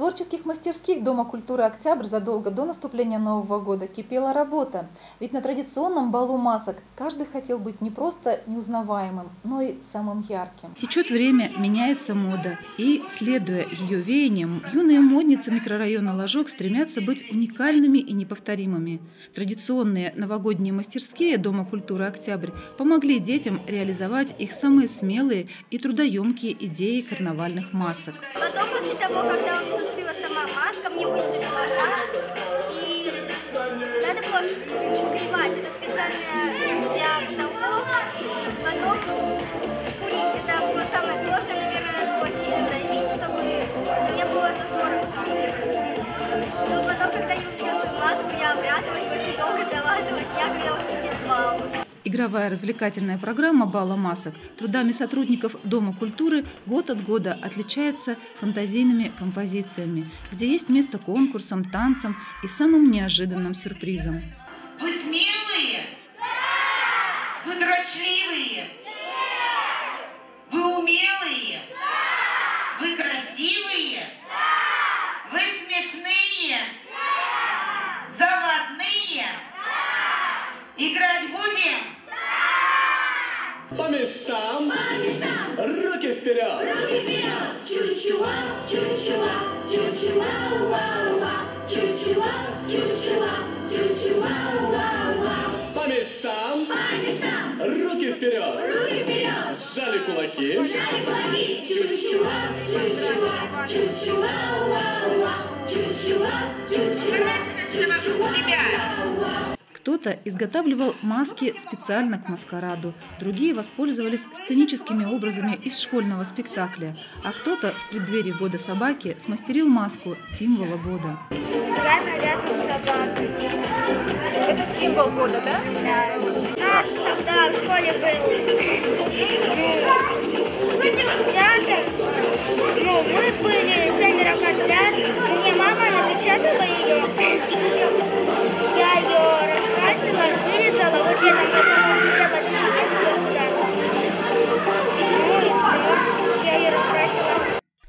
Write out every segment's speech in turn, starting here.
творческих мастерских Дома культуры «Октябрь» задолго до наступления Нового года кипела работа. Ведь на традиционном балу масок каждый хотел быть не просто неузнаваемым, но и самым ярким. Течет время, меняется мода. И, следуя ее веяниям, юные модницы микрорайона Ложок стремятся быть уникальными и неповторимыми. Традиционные новогодние мастерские Дома культуры «Октябрь» помогли детям реализовать их самые смелые и трудоемкие идеи карнавальных масок. Потом, после того, когда у застыла сама маска, мне высыпали глаза, и Игровая развлекательная программа «Бала масок» трудами сотрудников Дома культуры год от года отличается фантазийными композициями, где есть место конкурсам, танцам и самым неожиданным сюрпризам. Вы смелые? Да! Вы дрочливые? Да! Вы умелые? Да! Вы красивые? Да! Вы смешные? Да! Заводные? Да! Будем? По местам. По местам. Руки вперед. Руки вперед. Чучуа, чучуа, чучуа, уа, уа. Чучуа, чучуа, чучуа, уа, уа. По местам. По местам. Руки вперед. Руки вперед. Сжали кулаки. Жали кулаки. Чучуа, чучуа, чучуа, уа, уа. Чучуа, чучуа, чучуа, уа, уа. Кто-то изготавливал маски специально к маскараду, другие воспользовались сценическими образами из школьного спектакля, а кто-то в преддверии года собаки смастерил маску символа года. Это символ года, да? Да. У нас тогда в школе был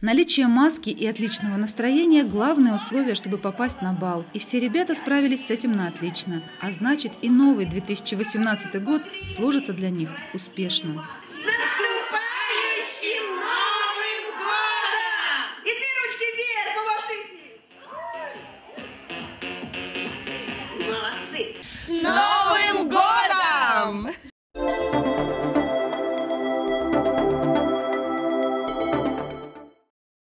Наличие маски и отличного настроения – главное условие, чтобы попасть на бал. И все ребята справились с этим на отлично. А значит, и новый 2018 год сложится для них успешным. С Новым! Молодцы! С